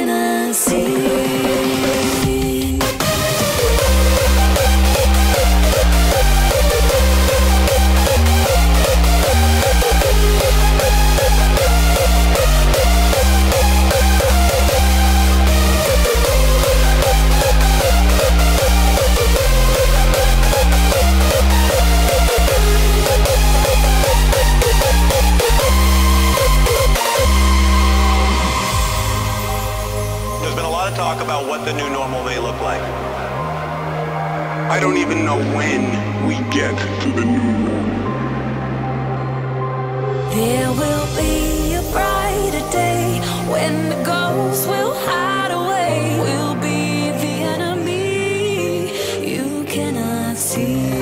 can I see? see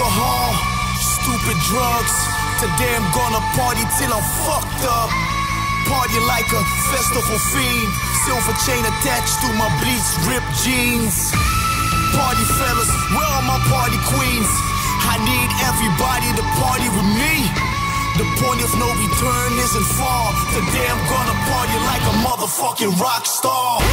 alcohol, stupid drugs. Today I'm gonna party till I'm fucked up. Party like a festival fiend. Silver chain attached to my bleached ripped jeans. Party fellas, where are my party queens? I need everybody to party with me. The point of no return isn't far. Today I'm gonna party like a motherfucking rock star.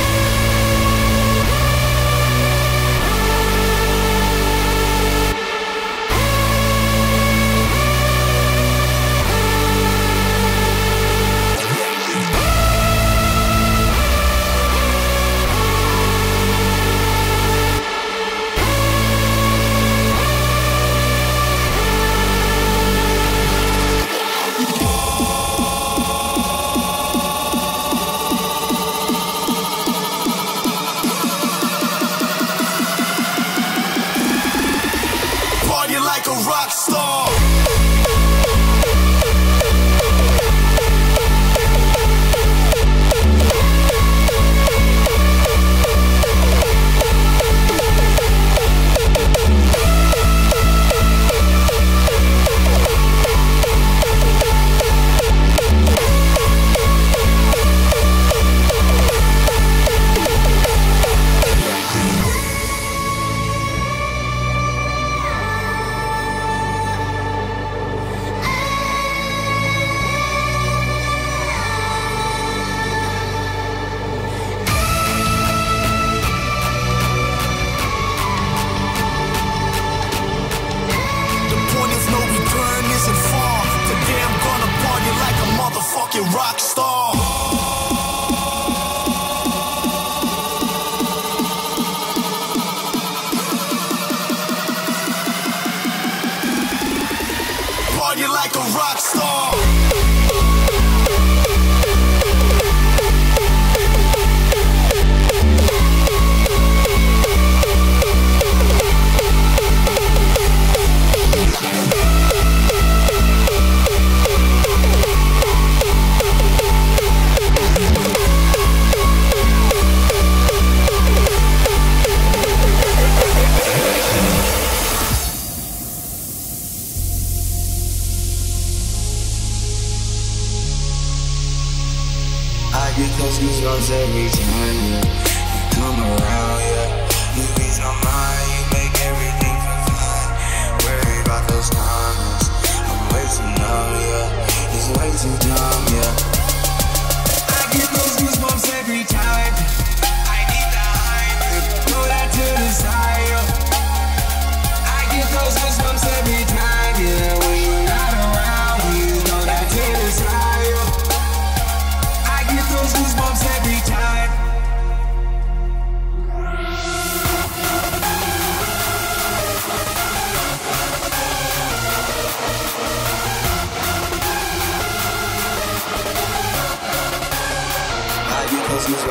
closer each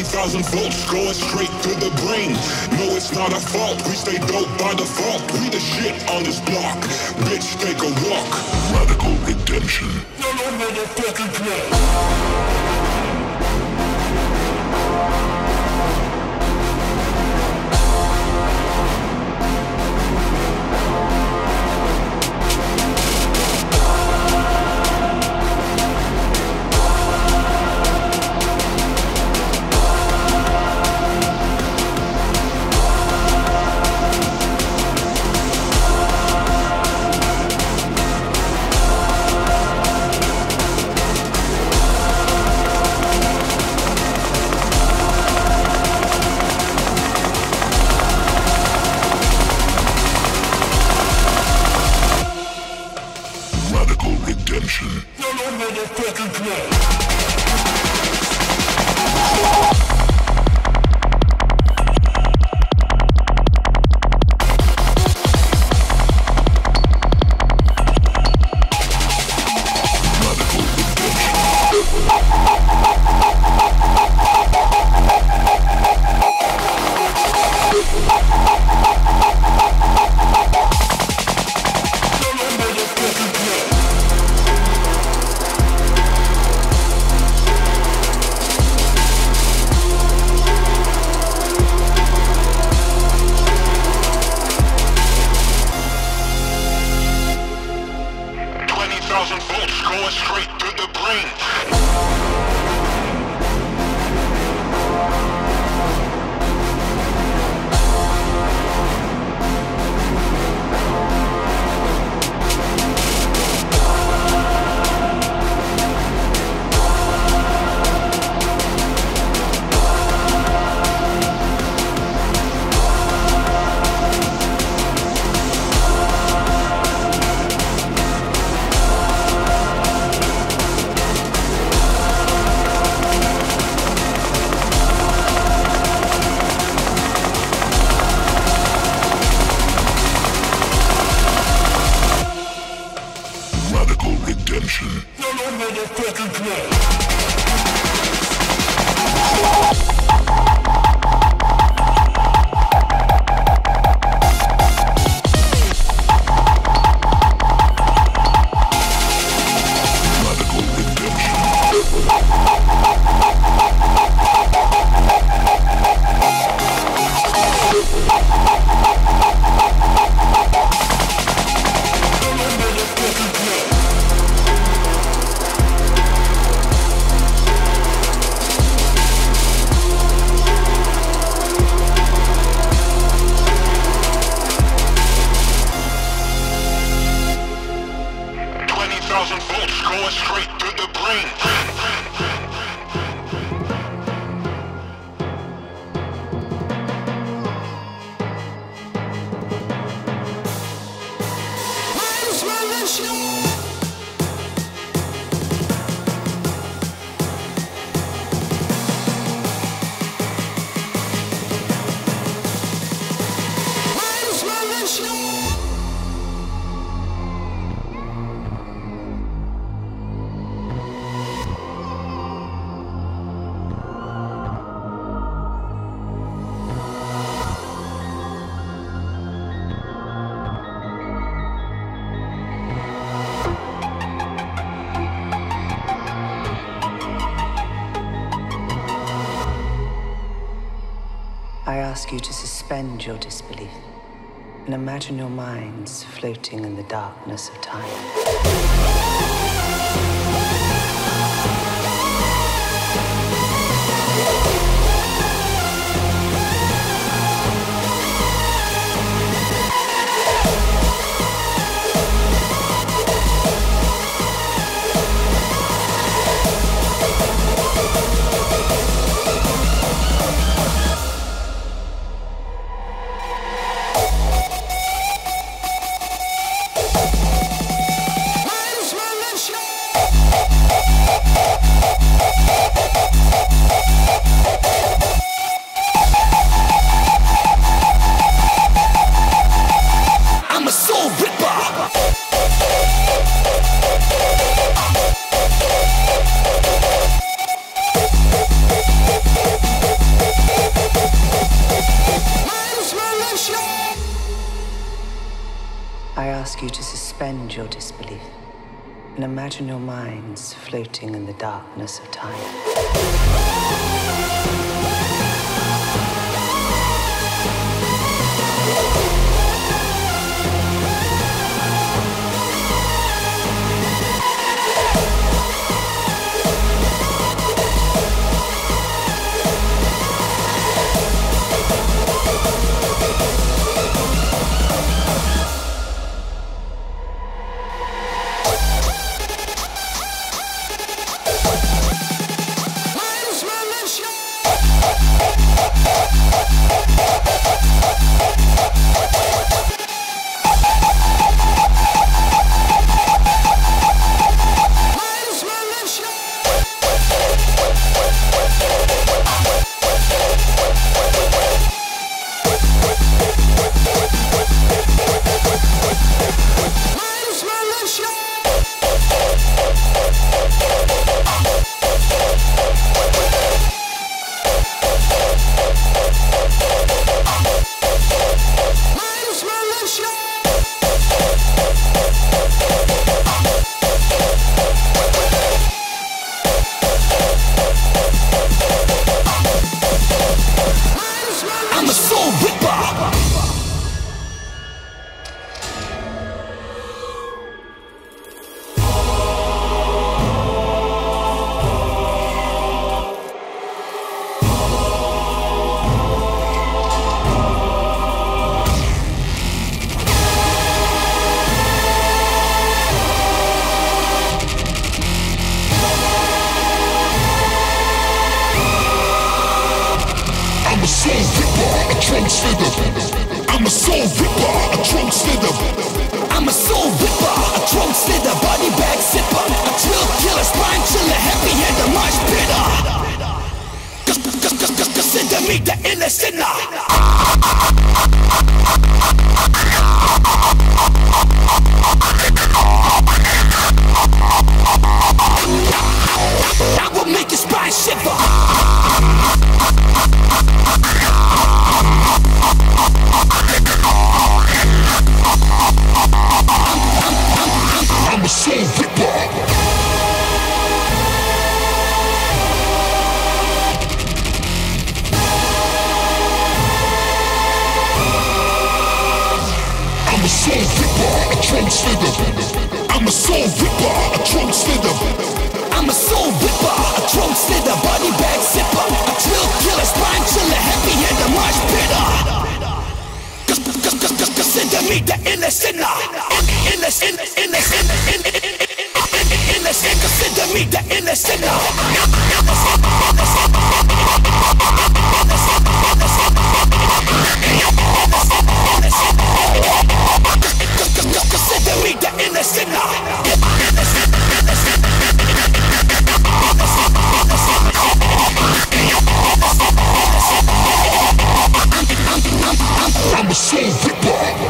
20,000 volts going straight to the brain. No, it's not a fault. We stay dope by default. We the shit on this block. Bitch, take a walk. Radical redemption. Ask you to suspend your disbelief and imagine your minds floating in the darkness of time. Your minds floating in the darkness of time. Soul ripper, a trunk slither. I'm a soul ripper, a trunk slither. I'm a soul ripper, a trunk slither, body bag sipper, a trill killer, spine chiller, heavy and a marsh bitter. Consider me the illest sinner. I will make your spine shiver. I'm a soul ripper. I'm a soul ripper, a trunk slither. I'm a soul ripper, a trunk slither. I'm a soul ripper A trunk slither, body bag zipper A drill killer, spine chiller Heavy hitter, much bitter Consider me the inner sinner. Inner sinner, inner sinner, inner sinner Consider me the inner sinner. Consider me the inner sinner. I'm a soul ripper.